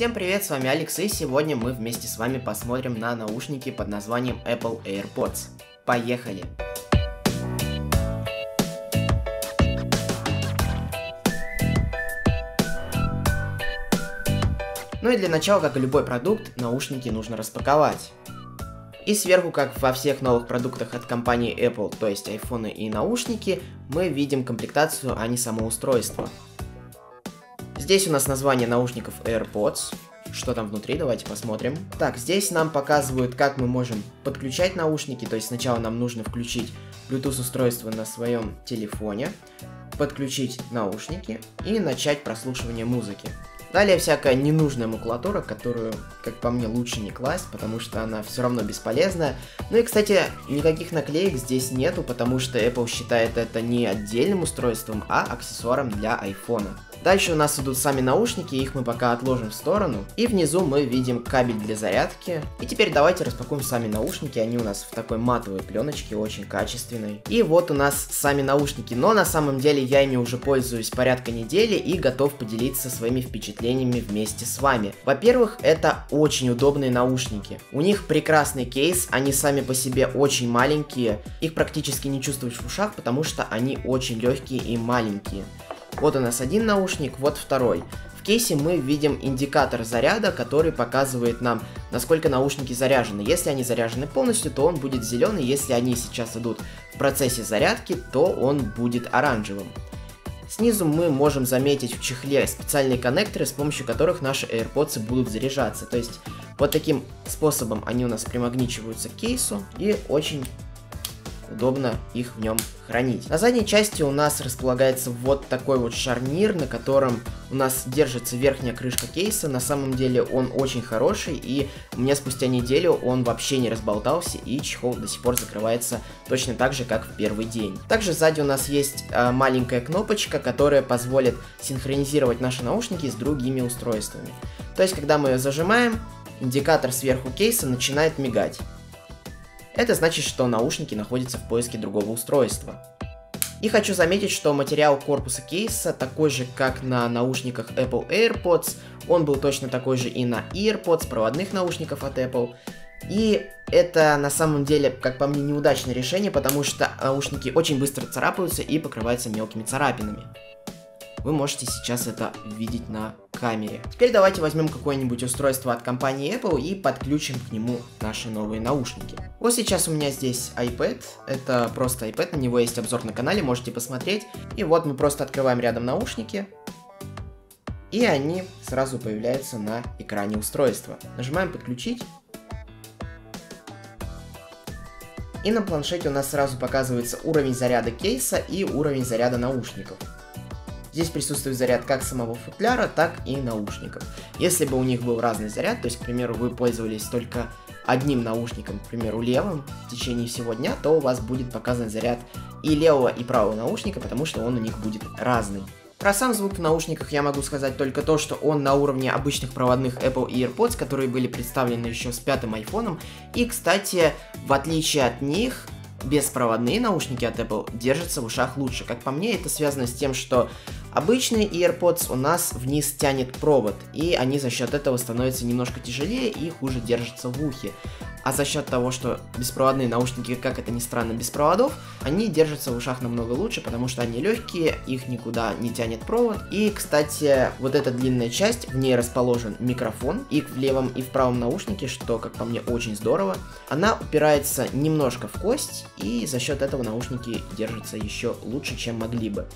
Всем привет, с вами Алекс, и сегодня мы вместе с вами посмотрим на наушники под названием Apple AirPods. Поехали! Ну и для начала, как и любой продукт, наушники нужно распаковать. И сверху, как во всех новых продуктах от компании Apple, то есть iPhone и наушники, мы видим комплектацию, а не само устройство. Здесь у нас название наушников AirPods. Что там внутри, давайте посмотрим. Так, здесь нам показывают, как мы можем подключать наушники. То есть сначала нам нужно включить Bluetooth устройство на своем телефоне, подключить наушники и начать прослушивание музыки. Далее всякая ненужная макулатура, которую, как по мне, лучше не класть, потому что она все равно бесполезная. Ну и, кстати, никаких наклеек здесь нету, потому что Apple считает это не отдельным устройством, а аксессуаром для айфона. Дальше у нас идут сами наушники, их мы пока отложим в сторону. И внизу мы видим кабель для зарядки. И теперь давайте распакуем сами наушники, они у нас в такой матовой пленочке, очень качественной. И вот у нас сами наушники, но на самом деле я ими уже пользуюсь порядка недели и готов поделиться своими впечатлениями вместе с вами. Во-первых, это очень удобные наушники. У них прекрасный кейс, они сами по себе очень маленькие, их практически не чувствуешь в ушах, потому что они очень легкие и маленькие. Вот у нас один наушник, вот второй. В кейсе мы видим индикатор заряда, который показывает нам, насколько наушники заряжены. Если они заряжены полностью, то он будет зеленый. Если они сейчас идут в процессе зарядки, то он будет оранжевым. Снизу мы можем заметить в чехле специальные коннекторы, с помощью которых наши AirPods будут заряжаться. То есть вот таким способом они у нас примагничиваются к кейсу и очень удобно их в нем хранить. На задней части у нас располагается вот такой вот шарнир, на котором у нас держится верхняя крышка кейса. На самом деле он очень хороший, и мне спустя неделю он вообще не разболтался, и чехол до сих пор закрывается точно так же, как в первый день. Также сзади у нас есть э, маленькая кнопочка, которая позволит синхронизировать наши наушники с другими устройствами. То есть, когда мы ее зажимаем, индикатор сверху кейса начинает мигать. Это значит, что наушники находятся в поиске другого устройства. И хочу заметить, что материал корпуса кейса такой же, как на наушниках Apple AirPods. Он был точно такой же и на EarPods, проводных наушников от Apple. И это на самом деле, как по мне, неудачное решение, потому что наушники очень быстро царапаются и покрываются мелкими царапинами. Вы можете сейчас это видеть на камере. Теперь давайте возьмем какое-нибудь устройство от компании Apple и подключим к нему наши новые наушники. Вот сейчас у меня здесь iPad, это просто iPad, на него есть обзор на канале, можете посмотреть. И вот мы просто открываем рядом наушники, и они сразу появляются на экране устройства. Нажимаем подключить. И на планшете у нас сразу показывается уровень заряда кейса и уровень заряда наушников. Здесь присутствует заряд как самого футляра, так и наушников. Если бы у них был разный заряд, то есть, к примеру, вы пользовались только одним наушником, к примеру, левым в течение всего дня, то у вас будет показан заряд и левого, и правого наушника, потому что он у них будет разный. Про сам звук в наушниках я могу сказать только то, что он на уровне обычных проводных Apple AirPods, которые были представлены еще с пятым айфоном. И, кстати, в отличие от них, беспроводные наушники от Apple держатся в ушах лучше. Как по мне, это связано с тем, что Обычный AirPods у нас вниз тянет провод, и они за счет этого становятся немножко тяжелее и хуже держатся в ухе. А за счет того, что беспроводные наушники, как это ни странно, без проводов, они держатся в ушах намного лучше, потому что они легкие, их никуда не тянет провод. И, кстати, вот эта длинная часть, в ней расположен микрофон, и в левом, и в правом наушнике, что, как по мне, очень здорово. Она упирается немножко в кость, и за счет этого наушники держатся еще лучше, чем могли бы.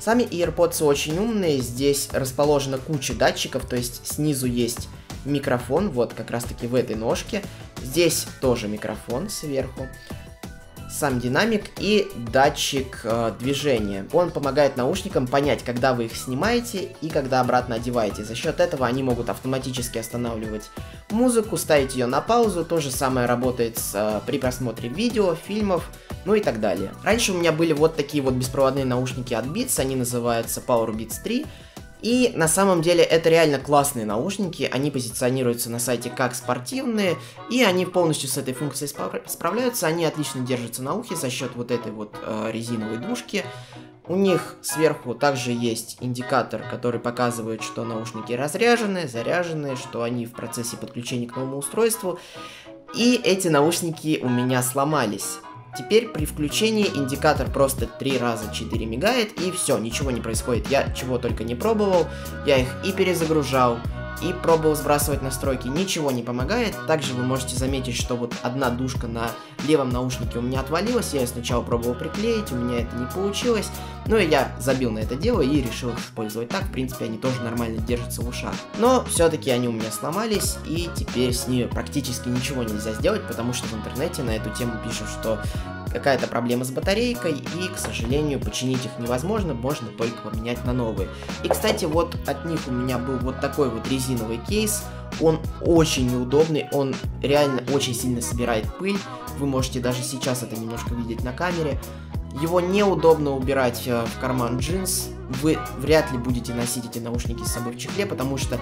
Сами AirPods очень умные, здесь расположена куча датчиков, то есть снизу есть микрофон, вот как раз таки в этой ножке, здесь тоже микрофон сверху, сам динамик и датчик э, движения. Он помогает наушникам понять, когда вы их снимаете и когда обратно одеваете. За счет этого они могут автоматически останавливать музыку, ставить ее на паузу. То же самое работает с, э, при просмотре видео, фильмов, ну и так далее. Раньше у меня были вот такие вот беспроводные наушники от Beats, они называются Power Beats 3. И на самом деле это реально классные наушники, они позиционируются на сайте как спортивные, и они полностью с этой функцией справляются, они отлично держатся на ухе за счет вот этой вот э, резиновой дужки. У них сверху также есть индикатор, который показывает, что наушники разряжены, заряжены, что они в процессе подключения к новому устройству. И эти наушники у меня сломались. Теперь при включении индикатор просто 3 раза 4 мигает, и все, ничего не происходит. Я чего только не пробовал, я их и перезагружал, и пробовал сбрасывать настройки, ничего не помогает. Также вы можете заметить, что вот одна дужка на левом наушнике у меня отвалилась, я ее сначала пробовал приклеить, у меня это не получилось, но я забил на это дело и решил их использовать так, в принципе они тоже нормально держатся в ушах. Но все-таки они у меня сломались, и теперь с ними практически ничего нельзя сделать, потому что в интернете на эту тему пишут, что какая-то проблема с батарейкой, и, к сожалению, починить их невозможно, можно только поменять на новые. И, кстати, вот от них у меня был вот такой вот резиновый кейс, он очень неудобный, он реально очень сильно собирает пыль, вы можете даже сейчас это немножко видеть на камере. Его неудобно убирать э, в карман джинс, вы вряд ли будете носить эти наушники с собой в чехле, потому что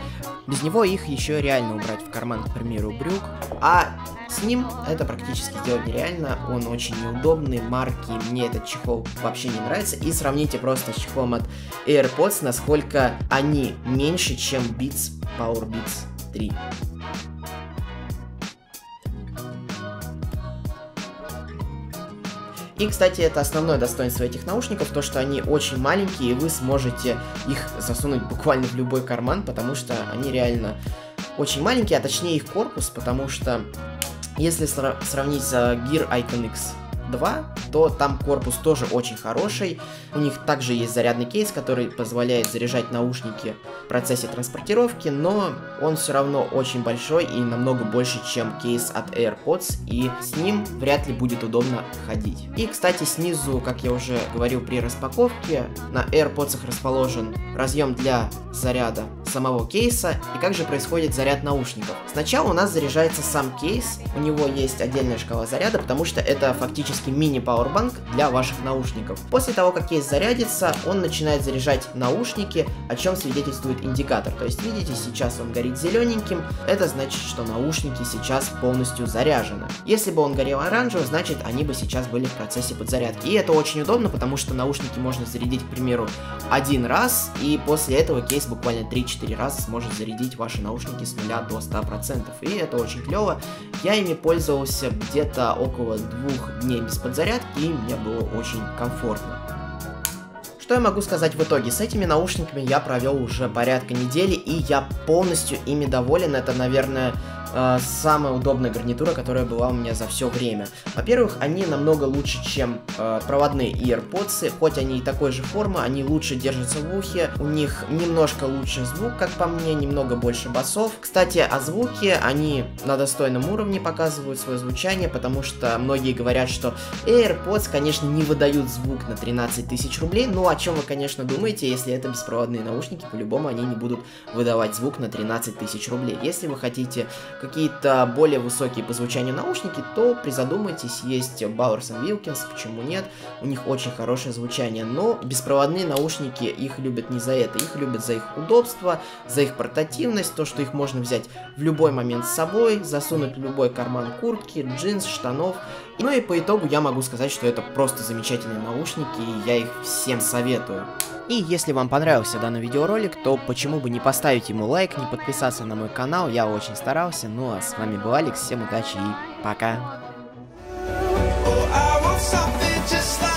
без него их еще реально убрать в карман, к примеру, брюк. А с ним это практически сделать нереально, он очень неудобный, марки, мне этот чехол вообще не нравится. И сравните просто с чехлом от AirPods, насколько они меньше, чем Beats Power Beats 3. И, кстати, это основное достоинство этих наушников, то, что они очень маленькие, и вы сможете их засунуть буквально в любой карман, потому что они реально очень маленькие, а точнее их корпус, потому что если сравнить с Gear Icon X 2, то там корпус тоже очень хороший. У них также есть зарядный кейс, который позволяет заряжать наушники в процессе транспортировки, но он все равно очень большой и намного больше, чем кейс от AirPods, и с ним вряд ли будет удобно ходить. И, кстати, снизу, как я уже говорил при распаковке, на AirPods расположен разъем для заряда самого кейса и как же происходит заряд наушников. Сначала у нас заряжается сам кейс, у него есть отдельная шкала заряда, потому что это фактически мини-пауэрбанк для ваших наушников. После того, как кейс зарядится, он начинает заряжать наушники, о чем свидетельствует индикатор. То есть, видите, сейчас он горит зелененьким, это значит, что наушники сейчас полностью заряжены. Если бы он горел оранжевым, значит, они бы сейчас были в процессе подзарядки. И это очень удобно, потому что наушники можно зарядить, к примеру, один раз, и после этого кейс буквально 3-4 4 раза сможет зарядить ваши наушники с 0 до 100%. И это очень клево. Я ими пользовался где-то около двух дней без подзарядки, и мне было очень комфортно. Что я могу сказать в итоге? С этими наушниками я провел уже порядка недели, и я полностью ими доволен. Это, наверное, э, самая удобная гарнитура, которая была у меня за все время. Во-первых, они намного лучше, чем э, проводные AirPods, хоть они и такой же формы, они лучше держатся в ухе, у них немножко лучше звук, как по мне, немного больше басов. Кстати, о звуке, они на достойном уровне показывают свое звучание, потому что многие говорят, что AirPods, конечно, не выдают звук на 13 тысяч рублей, ну о чем вы, конечно, думаете, если это беспроводные наушники, по-любому они не будут выдавать звук на 13 тысяч рублей. Если вы хотите какие-то более высокие по звучанию наушники, то призадумайтесь, есть Bowers Wilkins, почему нет, у них очень хорошее звучание, но беспроводные наушники, их любят не за это, их любят за их удобство, за их портативность, то, что их можно взять в любой момент с собой, засунуть в любой карман куртки, джинс, штанов, ну и по итогу я могу сказать, что это просто замечательные наушники, и я их всем советую. И если вам понравился данный видеоролик, то почему бы не поставить ему лайк, не подписаться на мой канал, я очень старался. Ну а с вами был Алекс, всем удачи и пока. Oh,